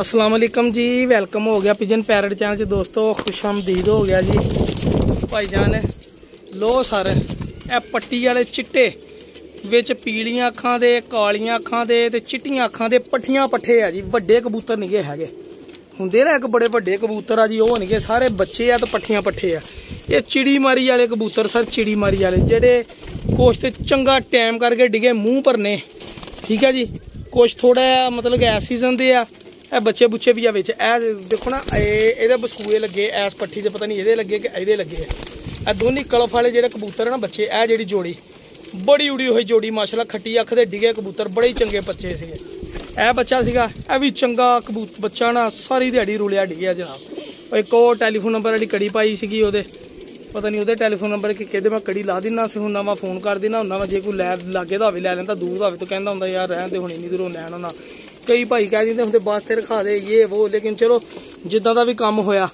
ਅਸਲਾਮ ਅਲੈਕਮ ਜੀ, ਵੈਲਕਮ ਹੋ ਗਿਆ ਪਿਜਨ ਪੈਰਟ ਚੈਨਲ ਚ। ਦੋਸਤੋ, ਖੁਸ਼ਾਮਦੀਦ ਹੋ ਗਿਆ ਜੀ। ਭਾਈ ਜਾਨ ਲੋ ਸਰ, ਇਹ ਪੱਟੀ ਵਾਲੇ ਚਿੱਟੇ ਵਿੱਚ ਪੀਲੀਆਂ ਅੱਖਾਂ ਦੇ, ਕਾਲੀਆਂ ਅੱਖਾਂ ਦੇ ਤੇ ਚਿੱਟੀਆਂ ਅੱਖਾਂ ਦੇ ਪੱਠੀਆਂ ਪੱਠੇ ਆ ਜੀ। ਵੱਡੇ ਕਬੂਤਰ ਨਹੀਂਗੇ ਹੈਗੇ। ਹੁੰਦੇ ਨਾ ਇੱਕ ਬੜੇ ਵੱਡੇ ਕਬੂਤਰ ਆ ਜੀ, ਉਹ ਨਹੀਂਗੇ ਸਾਰੇ ਬੱਚੇ ਆ ਤੇ ਪੱਠੀਆਂ ਪੱਠੇ ਆ। ਇਹ ਚਿੜੀ ਮਾਰੀ ਵਾਲੇ ਕਬੂਤਰ ਸਰ, ਚਿੜੀ ਮਾਰੀ ਵਾਲੇ, ਜਿਹੜੇ ਕੁਛ ਤੇ ਚੰਗਾ ਟਾਈਮ ਕਰਕੇ ਡਿਗੇ, ਮੂੰਹ ਭਰਨੇ। ਠੀਕ ਆ ਜੀ? ਕੁਛ ਥੋੜਾ ਮਤਲਬ ਕਿ ਸੀਜ਼ਨ ਦੇ ਆ। ਇਹ ਬੱਚੇ ਬੁੱਚੇ ਵੀ ਆ ਵਿੱਚ। ਇਹ ਦੇਖੋ ਨਾ, ਇਹ ਇਹਦੇ ਬਸਕੂਏ ਲੱਗੇ ਐਸ ਪੱਠੀ ਦੇ ਪਤਾ ਨਹੀਂ ਇਹਦੇ ਲੱਗੇ ਕਿ ਇਹਦੇ ਲੱਗੇ। ਆ ਇਹ ਦੋਨੀ ਕਲਫ ਵਾਲੇ ਜਿਹੜੇ ਕਬੂਤਰ ਨਾ ਬੱਚੇ, ਇਹ ਜਿਹੜੀ ਜੋੜੀ, ਬੜੀ ਉੜੀ ਹੋਈ ਜੋੜੀ, ਮਾਸ਼ਾਅੱਲਾ ਖੱਟੀ ਅੱਖ ਦੇ ਡਿਗੇ ਕਬੂਤਰ, ਬੜੇ ਚੰਗੇ ਬੱਚੇ ਸੀਗੇ। ਇਹ ਬੱਚਾ ਸੀਗਾ, ਇਹ ਵੀ ਚੰਗਾ ਕਬੂਤ, ਬੱਚਾ ਨਾ ਸਾਰੀ ਦਿਹਾੜੀ ਰੁਲਿਆ ਡਿਗਿਆ ਜਨਾਬ। ਇੱਕ ਉਹ ਟੈਲੀਫੋਨ ਨੰਬਰ ਵਾਲੀ ਕੜੀ ਪਾਈ ਸੀਗੀ ਉਹਦੇ। ਪਤਾ ਨਹੀਂ ਉਹਦੇ ਟੈਲੀਫੋਨ ਨੰਬਰ ਕਿ ਕਿਹਦੇ ਮੈਂ ਕੜੀ ਲਾ ਦਿੰਨਾ ਸੀ, ਹੁਣ ਨਵਾਂ ਫੋਨ ਕਰ ਦੇਣਾ ਹੁੰਦਾ ਵਾ ਜੇ ਕੋਈ ਲੈ, ਲਾਗੇ ਦਾ ਹੋਵੇ, ਲੈ ਲੈਂਦਾ, ਦੂਰ ਦਾ ਹੋਵੇ, ਤਾਂ ਕਹਿੰਦਾ ਹੁੰਦਾ, ਯਾਰ ਰਹਿਣ ਦੇ, ਹੁਣ ਇੰਨੀ ਦੂਰੋਂ ਲੈਣ ਆਉਣਾ। ਕਈ ਭਾਈ ਕਹਿ ਦਿੰਦੇ ਹੁੰਦੇ, ਬੱਸ ਤੇ ਰਖਾ ਦੇ ਇਹ ਉਹ ਲੇਕਿਨ ਚਲੋ, ਜਿੱਦਾਂ ਦਾ ਵੀ ਕੰਮ ਹੋਇਆ,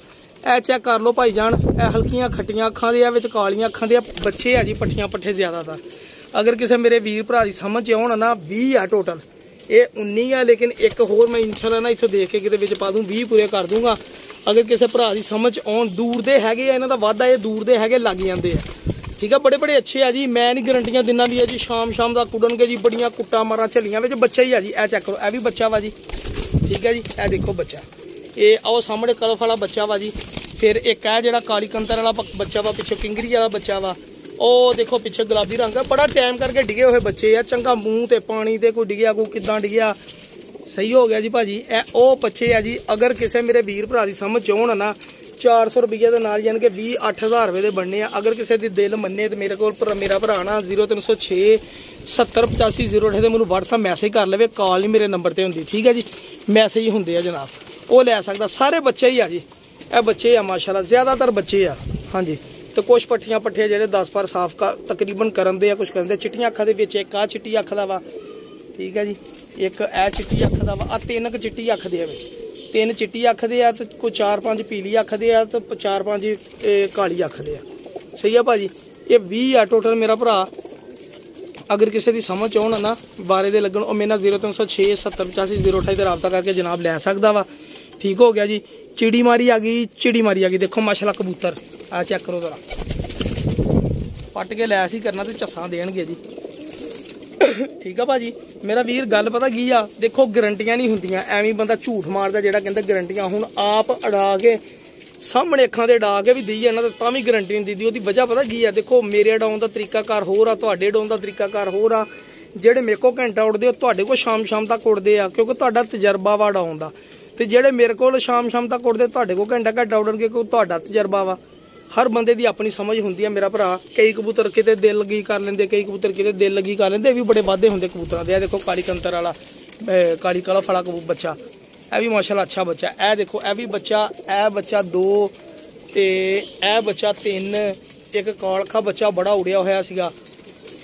ਇਹ ਚੈੱਕ ਕਰ ਲਓ ਭਾਈ ਜਾਨ, ਇਹ ਹਲਕੀਆਂ ਖੱਟੀਆਂ ਅੱਖਾਂ ਦੇ ਆ ਵਿੱਚ ਕਾਲੀਆਂ ਅੱਖਾਂ ਦੇ ਆ ਬੱਚੇ ਆ ਜੀ, ਪੱਠੀਆਂ ਪੱਠੇ ਜ਼ਿਆਦਾਤਰ। ਅਗਰ ਕਿਸੇ ਮੇਰੇ ਵੀਰ ਭਰਾ ਦੀ ਸਮਝ ਚ ਆਉਣ ਨਾ 20 ਆ ਟੋਟਲ ਇਹ 19 ਆ, ਲੇਕਿਨ ਇੱਕ ਹੋਰ ਮੈਂ ਇਨਸ਼ਾਅੱਲਾ ਨਾ ਇੱਥੋਂ ਦੇਖ ਕੇ ਕਿਤੇ ਵਿੱਚ ਪਾ ਦੂੰ 20 ਪੂਰੇ ਕਰ ਦੂੰਗਾ। ਅਗਰ ਕਿਸੇ ਭਰਾ ਦੀ ਸਮਝ ਆਉਣ, ਦੂਰ ਦੇ ਹੈਗੇ ਆ, ਇਹਨਾਂ ਦਾ ਵਾਧਾ ਇਹ ਦੂਰ ਦੇ ਹੈਗੇ, ਲੱਗ ਜਾਂਦੇ ਆ। ਠੀਕ ਆ, ਬੜੇ ਬੜੇ ਅੱਛੇ ਆ ਜੀ। ਮੈਂ ਨਹੀਂ ਗਰੰਟੀਆਂ ਦਿੰਦਾ ਵੀ ਆ ਜੀ ਸ਼ਾਮ ਸ਼ਾਮ ਦਾ ਕੁੱਡਣਗੇ ਜੀ, ਬੜੀਆਂ ਕੁੱਟਾਂ ਮਾਰਾਂ ਝੱਲੀਆਂ ਵਿੱਚ। ਬੱਚਾ ਹੀ ਆ ਜੀ, ਇਹ ਚੈੱਕ ਕਰੋ, ਇਹ ਵੀ ਬੱਚਾ ਵਾ ਜੀ। ਠੀਕ ਹੈ ਜੀ, ਇਹ ਦੇਖੋ ਬੱਚਾ। ਇਹ ਆਓ ਸਾਹਮਣੇ ਕਲਫ ਵਾਲਾ ਬੱਚਾ ਵਾ ਜੀ। ਫਿਰ ਇੱਕ ਇਹ ਜਿਹੜਾ ਕਾਲੀ ਕੰਤਰ ਵਾਲਾ ਬੱਚਾ ਵਾ, ਪਿੱਛੇ ਕਿੰਗਰੀ ਵਾਲਾ ਬੱਚਾ ਵਾ। ਉਹ ਦੇਖੋ ਪਿੱਛੇ ਗੁਲਾਬੀ ਰੰਗ ਆ। ਬੜਾ ਟਾਈਮ ਕਰਕੇ ਡਿਗੇ ਹੋਏ ਬੱਚੇ ਆ। ਚੰਗਾ ਮੂੰਹ ਤੇ ਪਾਣੀ ਤੇ ਕੋਈ ਡਿਗਿਆ, ਕੋਈ ਕਿਦਾਂ ਡਿਗਿਆ। ਸਹੀ ਹੋ ਗਿਆ ਜੀ ਭਾਜੀ। ਇਹ ਉਹ ਬੱਚੇ ਆ ਜੀ, ਅਗਰ ਕਿਸੇ ਮੇਰੇ ਵੀਰ ਭਰਾ ਦੀ ਸਮਝ ਚ ਆਉਣ ਨਾ 400 ਰੁਪਏ ਦੇ ਨਾਲ ਯਾਨੀ ਕਿ 20 8000 ਰੁਪਏ ਦੇ ਬਣਨੇ ਆ। ਅਗਰ ਕਿਸੇ ਦੀ ਦਿਲ ਮੰਨੇ ਤੇ ਮੇਰੇ ਕੋਲ ਮੇਰਾ ਭਰਾ ਨਾ 0306 708508 ਤੇ ਮੈਨੂੰ WhatsApp ਮੈਸੇਜ ਕਰ ਲਵੇ ਕਾਲ ਨਹੀਂ ਮੇਰੇ ਨੰਬਰ ਤੇ ਹੁੰਦੀ, ਠੀਕ ਹੈ ਜੀ? ਮੈਸੇਜ ਹੁੰਦੇ ਆ ਜਨਾਬ। ਉਹ ਲੈ ਸਕਦਾ, ਸਾਰੇ ਬੱਚੇ ਹੀ ਆ ਜੀ। ਇਹ ਬੱਚੇ ਆ, ਮਾਸ਼ਾਅੱਲਾ, ਜ਼ਿਆਦਾਤਰ ਬੱਚੇ ਆ। ਹਾਂਜੀ। ਤੇ ਕੁਝ ਪੱਠੀਆਂ ਪੱਠੇ ਜਿਹੜੇ 10 ਪਰ ਸਾਫ਼ ਕਰ, ਤਕਰੀਬਨ ਕਰਨ ਦੇ ਆ ਕੁਝ ਕਰਨ ਦੇ ਚਿੱਟੀਆਂ ਅੱਖਾਂ ਦੇ ਵਿੱਚ ਇੱਕ ਆ ਚਿੱਟੀ ਅੱਖ ਦਾ ਵਾ, ਠੀਕ ਹੈ ਜੀ? ਇੱਕ ਇਹ ਚਿੱਟੀ ਅੱਖ ਦਾ ਵਾ ਆ ਤਿੰਨ ਕੁ ਚਿੱਟੀ ਅੱਖ ਦੇ ਆ ਵਿੱਚ। ਤਿੰਨ ਚਿੱਟੀ ਅੱਖ ਦੇ ਆ ਤੇ ਕੋਈ ਚਾਰ ਪੰਜ ਪੀਲੀ ਅੱਖ ਦੇ ਆ ਤੇ ਚਾਰ ਪੰਜ ਕਾਲੀ ਅੱਖ ਦੇ ਆ। ਸਹੀ ਆ ਭਾਜੀ? ਇਹ 20 ਆ ਟੋਟਲ ਮੇਰਾ ਭਰਾ। ਅਗਰ ਕਿਸੇ ਦੀ ਸਮਝ ਆਉਣ ਨਾ ਬਾਰੇ ਦੇ ਲੱਗਣ, ਉਹ ਮੇਰੇ ਨਾਲ 0306 7085 ਤੇ ਰਾਬਤਾ ਕਰਕੇ ਜਨਾਬ ਲੈ ਸਕਦਾ ਵਾ। ਠੀਕ ਹੋ ਗਿਆ ਜੀ। ਚਿੜੀ ਮਾਰੀ ਆ ਗਈ, ਚਿੜੀ ਮਾਰੀ ਆ ਗਈ। ਦੇਖੋ ਮਾਸ਼ਾਅੱਲਾ ਕਬੂਤਰ। ਆ ਚੈੱਕ ਕਰੋ ਜ਼ਰਾ। ਪੱਟ ਕੇ ਲੈ ਸੀ ਕਰਨਾ ਤੇ ਝੱਸਾਂ ਦੇਣਗੇ ਜੀ। ਠੀਕ ਆ ਭਾਜੀ। ਮੇਰਾ ਵੀਰ, ਗੱਲ ਪਤਾ ਕੀ ਆ? ਦੇਖੋ, ਗਰੰਟੀਆਂ ਨਹੀਂ ਹੁੰਦੀਆਂ। ਐਵੇਂ ਬੰਦਾ ਝੂਠ ਮਾਰਦਾ ਜਿਹੜਾ ਕਹਿੰਦਾ ਗਰੰਟੀਆਂ। ਹੁਣ ਆਪ ਅੜਾ ਕੇ, ਸਾਹਮਣੇ ਅੱਖਾਂ ਦੇ ਡਾ ਕੇ ਵੀ ਦਈ ਜਾਂਦਾ ਤਾਂ ਵੀ ਗਰੰਟੀ ਨਹੀਂ ਦਿੰਦੀ। ਉਹਦੀ ਵਜ੍ਹਾ ਪਤਾ ਕੀ ਆ? ਦੇਖੋ, ਮੇਰੇ ਅਡਾਉਣ ਦਾ ਤਰੀਕਾਕਾਰ ਹੋਰ ਆ, ਤੁਹਾਡੇ ਅਡਾਉਣ ਦਾ ਤਰੀਕਾਕਾਰ ਹੋਰ ਆ। ਜਿਹੜੇ ਮੇਰੇ ਕੋਲ ਘੰਟਾ ਉੜਦੇ ਉਹ ਤੁਹਾਡੇ ਕੋਲ ਸ਼ਾਮ ਸ਼ਾਮ ਤੱਕ ਉੜਦੇ ਆ, ਕਿਉਂਕਿ ਤੁਹਾਡਾ ਤਜਰਬਾ ਵਾ ਅਡਾਉਣ ਦਾ। ਤੇ ਜਿਹੜੇ ਮੇਰੇ ਕੋਲ ਸ਼ਾਮ ਸ਼ਾਮ ਤੱਕ ਉੜਦੇ ਤੁਹਾਡੇ ਕੋਲ ਘੰਟਾ ਘੰਟਾ ਉੜਨਗੇ ਕਿਉਂਕਿ ਤੁਹਾਡਾ ਤਜਰਬਾ ਵਾ। ਹਰ ਬੰਦੇ ਦੀ ਆਪਣੀ ਸਮਝ ਹੁੰਦੀ ਹੈ ਮੇਰਾ ਭਰਾ। ਕਈ ਕਬੂਤਰ ਕਿਤੇ ਦਿਲ ਲੱਗੀ ਕਰ ਲੈਂਦੇ, ਕਈ ਕਬੂਤਰ ਕਿਤੇ ਦਿਲ ਲੱਗੀ ਕਰ ਲੈਂਦੇ, ਇਹ ਵੀ ਬੜੇ ਵਾਧੇ ਹੁੰਦੇ ਕਬੂਤਰਾਂ ਦੇ। ਇਹ ਦੇਖੋ ਕਾਲੀ ਕੰਤਰ ਵਾਲਾ ਕਾਲੀ ਕਾਲਾ ਫਲਾ ਕਬੂ ਬੱਚਾ। ਇਹ ਵੀ ਮਾਸ਼ਾਅੱਲਾ ਅੱਛਾ ਬੱਚਾ। ਇਹ ਦੇਖੋ, ਇਹ ਵੀ ਬੱਚਾ, ਇਹ ਬੱਚਾ ਦੋ ਤੇ ਇਹ ਬੱਚਾ ਤਿੰਨ। ਇੱਕ ਕੌਲਖਾ ਬੱਚਾ ਬੜਾ ਉੜਿਆ ਹੋਇਆ ਸੀਗਾ।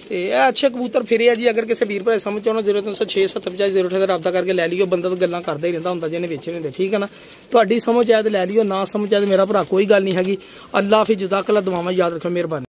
ਤੇ ਇਹ ਅੱਛੇ ਕਬੂਤਰ ਫਿਰੇ ਆ ਜੀ, ਅਗਰ ਕਿਸੇ ਵੀਰ ਭਰਾ ਸਮਝ ਆਉਣਾ 0306 750 ਦਾ ਰਾਬਤਾ ਕਰਕੇ ਲੈ ਲਿਓ। ਬੰਦਾ ਤਾਂ ਗੱਲਾਂ ਕਰਦਾ ਹੀ ਰਹਿੰਦਾ ਹੁੰਦਾ, ਜਿਹਨੇ ਵੇਚੇ ਹੁੰਦੇ, ਠੀਕ ਹੈ ਨਾ? ਤੁਹਾਡੀ ਸਮਝ ਆਇਆ ਤੇ ਲੈ ਲਿਓ, ਨਾ ਸਮਝ ਆਇਆ ਤੇ ਮੇਰਾ ਭਰਾ ਕੋਈ ਗੱਲ ਨਹੀਂ ਹੈਗੀ। ਅੱਲਾ ਹਾਫਿਜ਼ ਜਜ਼ਾਕੱਲਾ ਦੁਆਵਾਂ ਯਾਦ ਰੱਖੋ, ਮਿਹਰਬਾਨੀ।